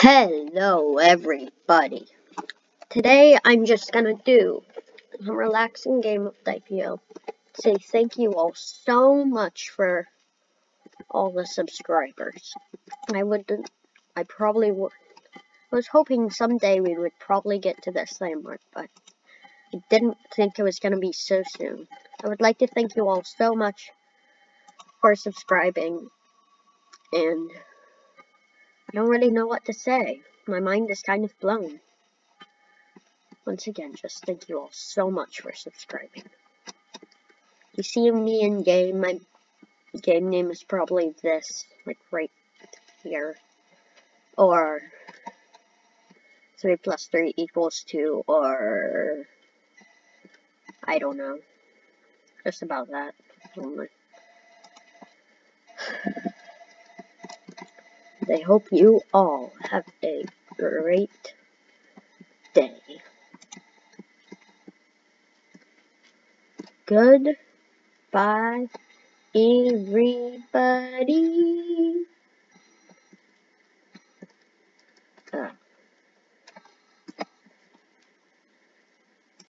Hello everybody. Today I'm just gonna do a relaxing game of Diep.io. Say thank you all so much for all the subscribers. I would I probably would was hoping someday we would probably get to this landmark, but I didn't think it was gonna be so soon. I would like to thank you all so much for subscribing and I don't really know what to say. My mind is kind of blown. Once again, just thank you all so much for subscribing. You see me in game, my game name is probably this, like right here. Or 3 plus 3 equals 2, or I don't know. Just about that. Only. I hope you all have a great day. Goodbye, everybody. Uh.